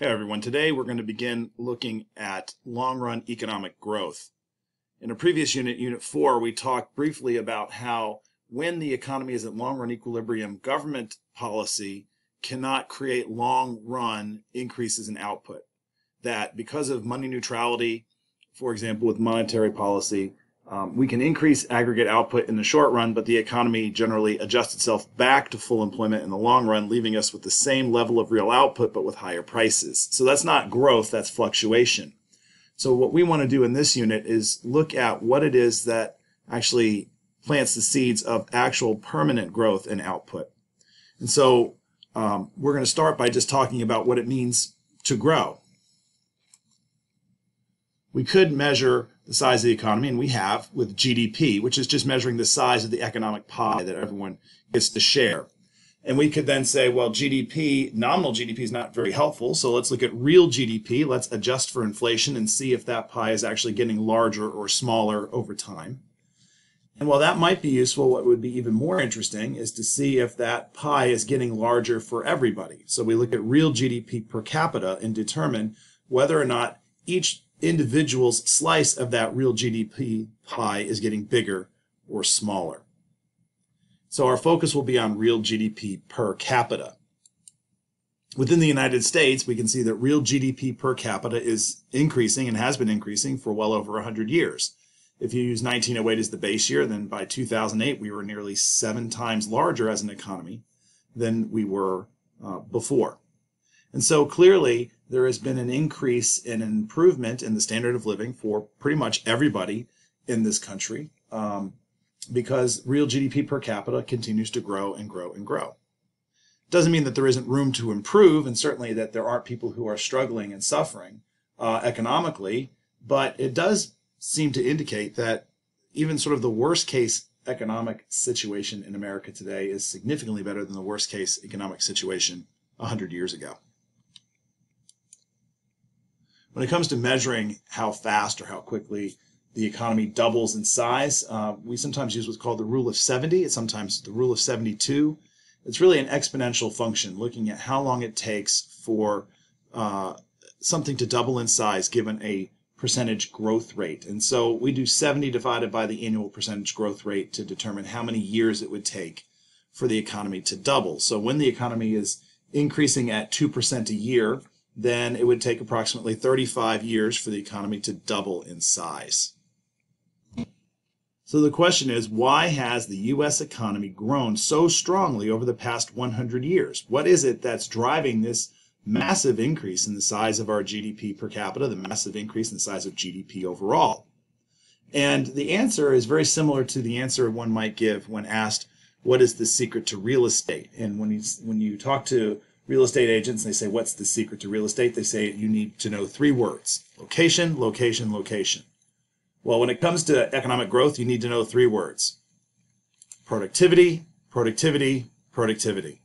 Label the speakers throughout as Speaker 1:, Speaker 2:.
Speaker 1: Hey everyone, today we're going to begin looking at long run economic growth. In a previous unit, Unit 4, we talked briefly about how when the economy is at long run equilibrium, government policy cannot create long run increases in output. That because of money neutrality, for example, with monetary policy, um, we can increase aggregate output in the short run, but the economy generally adjusts itself back to full employment in the long run, leaving us with the same level of real output but with higher prices. So that's not growth, that's fluctuation. So what we want to do in this unit is look at what it is that actually plants the seeds of actual permanent growth in output. And so um, we're going to start by just talking about what it means to grow. We could measure the size of the economy, and we have with GDP, which is just measuring the size of the economic pie that everyone gets to share. And we could then say, well, GDP, nominal GDP is not very helpful. So let's look at real GDP. Let's adjust for inflation and see if that pie is actually getting larger or smaller over time. And while that might be useful, what would be even more interesting is to see if that pie is getting larger for everybody. So we look at real GDP per capita and determine whether or not each individual's slice of that real GDP pie is getting bigger or smaller. So our focus will be on real GDP per capita. Within the United States, we can see that real GDP per capita is increasing and has been increasing for well over 100 years. If you use 1908 as the base year, then by 2008, we were nearly seven times larger as an economy than we were uh, before. And so clearly, there has been an increase in improvement in the standard of living for pretty much everybody in this country um, because real GDP per capita continues to grow and grow and grow. Doesn't mean that there isn't room to improve, and certainly that there aren't people who are struggling and suffering uh, economically, but it does seem to indicate that even sort of the worst case economic situation in America today is significantly better than the worst case economic situation 100 years ago. When it comes to measuring how fast or how quickly the economy doubles in size, uh, we sometimes use what's called the rule of 70. It's sometimes the rule of 72. It's really an exponential function looking at how long it takes for uh, something to double in size given a percentage growth rate. And so we do 70 divided by the annual percentage growth rate to determine how many years it would take for the economy to double. So when the economy is increasing at 2% a year, then it would take approximately 35 years for the economy to double in size. So the question is, why has the U.S. economy grown so strongly over the past 100 years? What is it that's driving this massive increase in the size of our GDP per capita, the massive increase in the size of GDP overall? And the answer is very similar to the answer one might give when asked, what is the secret to real estate? And when you, when you talk to real estate agents and they say, What's the secret to real estate? They say you need to know three words location, location, location. Well, when it comes to economic growth, you need to know three words productivity, productivity, productivity.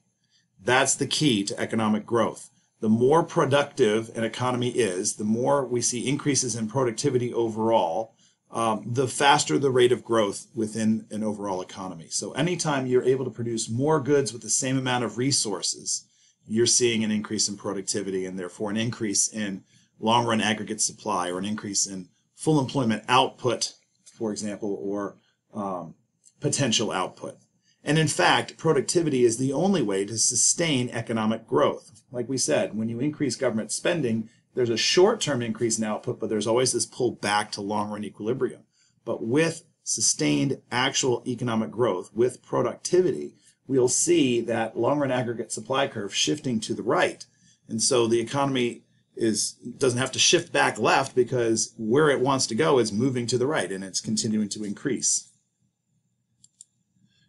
Speaker 1: That's the key to economic growth. The more productive an economy is, the more we see increases in productivity overall, um, the faster the rate of growth within an overall economy. So anytime you're able to produce more goods with the same amount of resources, you're seeing an increase in productivity and therefore an increase in long run aggregate supply or an increase in full employment output, for example, or um, potential output. And in fact, productivity is the only way to sustain economic growth. Like we said, when you increase government spending, there's a short term increase in output, but there's always this pull back to long run equilibrium. But with sustained actual economic growth, with productivity, we'll see that long run aggregate supply curve shifting to the right. And so the economy is doesn't have to shift back left because where it wants to go is moving to the right and it's continuing to increase.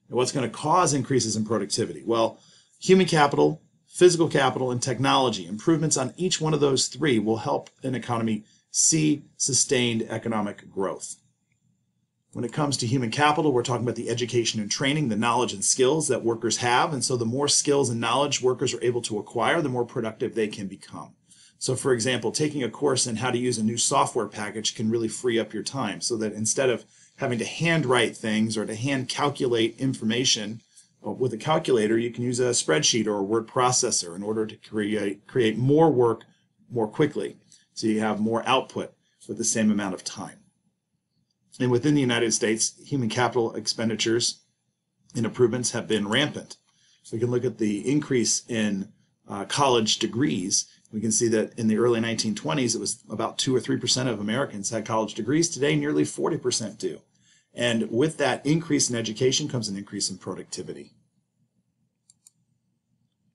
Speaker 1: Now, what's going to cause increases in productivity? Well, human capital, physical capital, and technology. Improvements on each one of those three will help an economy see sustained economic growth. When it comes to human capital, we're talking about the education and training, the knowledge and skills that workers have. And so the more skills and knowledge workers are able to acquire, the more productive they can become. So for example, taking a course in how to use a new software package can really free up your time so that instead of having to handwrite things or to hand calculate information with a calculator, you can use a spreadsheet or a word processor in order to create, create more work more quickly. So you have more output with the same amount of time. And within the United States, human capital expenditures and improvements have been rampant. So we can look at the increase in uh, college degrees. We can see that in the early 1920s, it was about 2 or 3% of Americans had college degrees. Today, nearly 40% do. And with that increase in education comes an increase in productivity.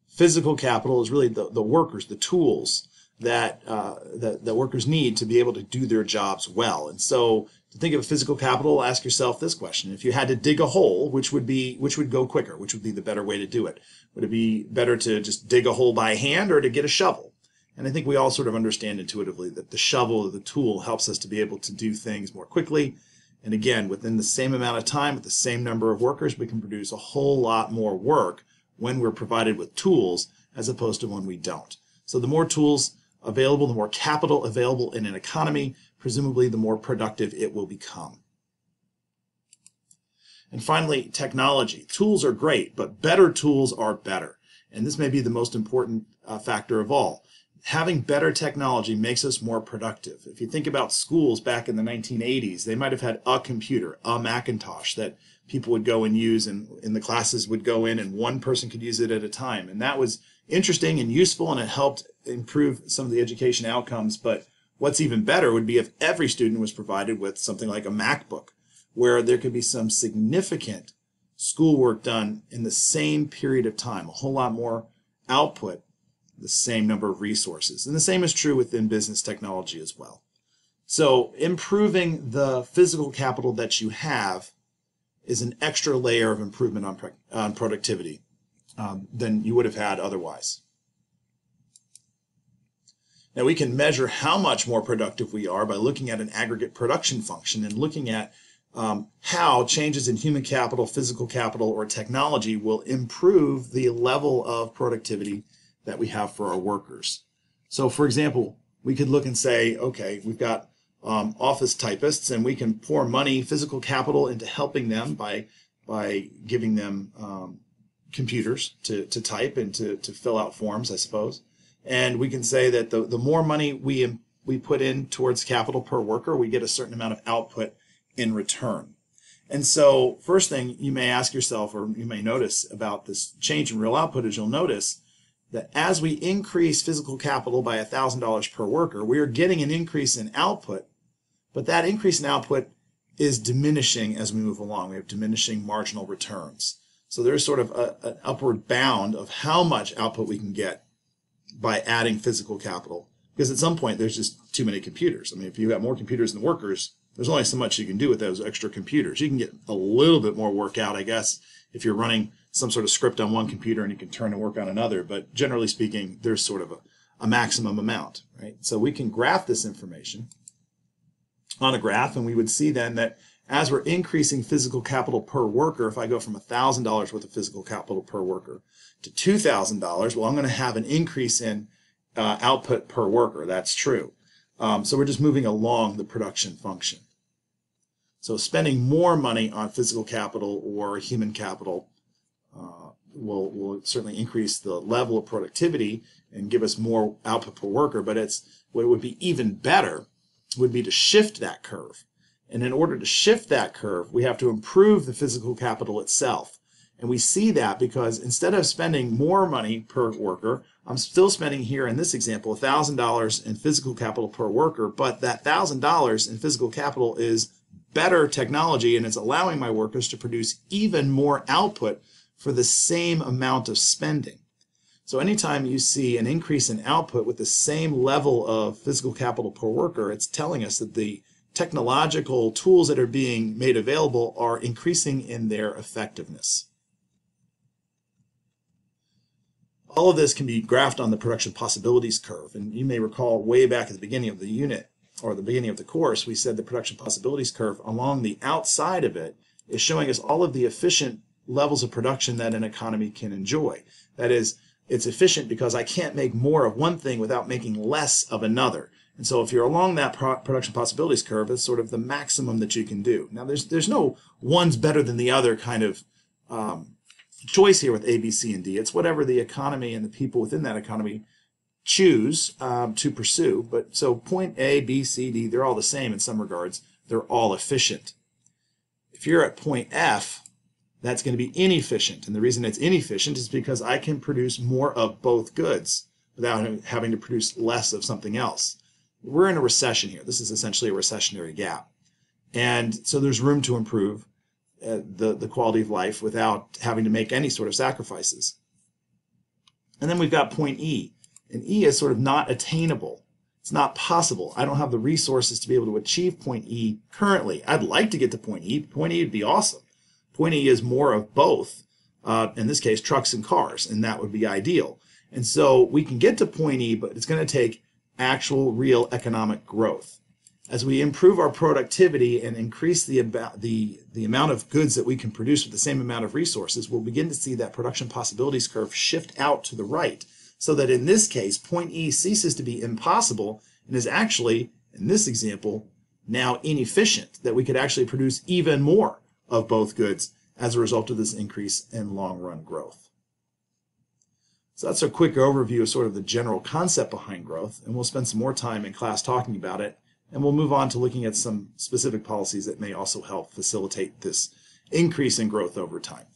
Speaker 1: Physical capital is really the, the workers, the tools that, uh, that, that workers need to be able to do their jobs well. And so to think of physical capital, ask yourself this question. If you had to dig a hole, which would be which would go quicker? Which would be the better way to do it? Would it be better to just dig a hole by hand or to get a shovel? And I think we all sort of understand intuitively that the shovel or the tool helps us to be able to do things more quickly. And again, within the same amount of time, with the same number of workers, we can produce a whole lot more work when we're provided with tools as opposed to when we don't. So the more tools available, the more capital available in an economy, presumably the more productive it will become. And finally, technology. Tools are great, but better tools are better. And this may be the most important uh, factor of all. Having better technology makes us more productive. If you think about schools back in the 1980s, they might have had a computer, a Macintosh that people would go and use and, and the classes would go in and one person could use it at a time. And that was interesting and useful and it helped improve some of the education outcomes. But What's even better would be if every student was provided with something like a MacBook, where there could be some significant schoolwork done in the same period of time, a whole lot more output, the same number of resources. And the same is true within business technology as well. So improving the physical capital that you have is an extra layer of improvement on, on productivity um, than you would have had otherwise. Now we can measure how much more productive we are by looking at an aggregate production function and looking at um, how changes in human capital, physical capital, or technology will improve the level of productivity that we have for our workers. So for example, we could look and say, okay, we've got um, office typists and we can pour money, physical capital into helping them by, by giving them um, computers to, to type and to, to fill out forms, I suppose. And we can say that the, the more money we, we put in towards capital per worker, we get a certain amount of output in return. And so first thing you may ask yourself or you may notice about this change in real output is you'll notice that as we increase physical capital by $1,000 per worker, we are getting an increase in output, but that increase in output is diminishing as we move along. We have diminishing marginal returns. So there's sort of a, an upward bound of how much output we can get by adding physical capital. Because at some point, there's just too many computers. I mean, if you have got more computers than workers, there's only so much you can do with those extra computers. You can get a little bit more work out, I guess, if you're running some sort of script on one computer and you can turn and work on another. But generally speaking, there's sort of a, a maximum amount, right? So we can graph this information on a graph, and we would see then that as we're increasing physical capital per worker, if I go from $1,000 worth of physical capital per worker to $2,000, well, I'm going to have an increase in uh, output per worker. That's true. Um, so we're just moving along the production function. So spending more money on physical capital or human capital uh, will, will certainly increase the level of productivity and give us more output per worker. But it's what would be even better would be to shift that curve. And in order to shift that curve, we have to improve the physical capital itself. And we see that because instead of spending more money per worker, I'm still spending here in this example $1,000 in physical capital per worker, but that $1,000 in physical capital is better technology and it's allowing my workers to produce even more output for the same amount of spending. So anytime you see an increase in output with the same level of physical capital per worker, it's telling us that the technological tools that are being made available are increasing in their effectiveness. All of this can be graphed on the production possibilities curve. And you may recall way back at the beginning of the unit or the beginning of the course, we said the production possibilities curve along the outside of it is showing us all of the efficient levels of production that an economy can enjoy. That is, it's efficient because I can't make more of one thing without making less of another. And so if you're along that pro production possibilities curve, it's sort of the maximum that you can do. Now, there's, there's no one's better than the other kind of um, choice here with A, B, C, and D. It's whatever the economy and the people within that economy choose um, to pursue. But so point A, B, C, D, they're all the same in some regards. They're all efficient. If you're at point F, that's going to be inefficient. And the reason it's inefficient is because I can produce more of both goods without having to produce less of something else. We're in a recession here. This is essentially a recessionary gap. And so there's room to improve uh, the, the quality of life without having to make any sort of sacrifices. And then we've got point E. And E is sort of not attainable. It's not possible. I don't have the resources to be able to achieve point E currently. I'd like to get to point E. Point E would be awesome. Point E is more of both, uh, in this case, trucks and cars, and that would be ideal. And so we can get to point E, but it's going to take actual real economic growth. As we improve our productivity and increase the, the, the amount of goods that we can produce with the same amount of resources, we'll begin to see that production possibilities curve shift out to the right so that in this case, point E ceases to be impossible and is actually, in this example, now inefficient, that we could actually produce even more of both goods as a result of this increase in long run growth. So that's a quick overview of sort of the general concept behind growth, and we'll spend some more time in class talking about it, and we'll move on to looking at some specific policies that may also help facilitate this increase in growth over time.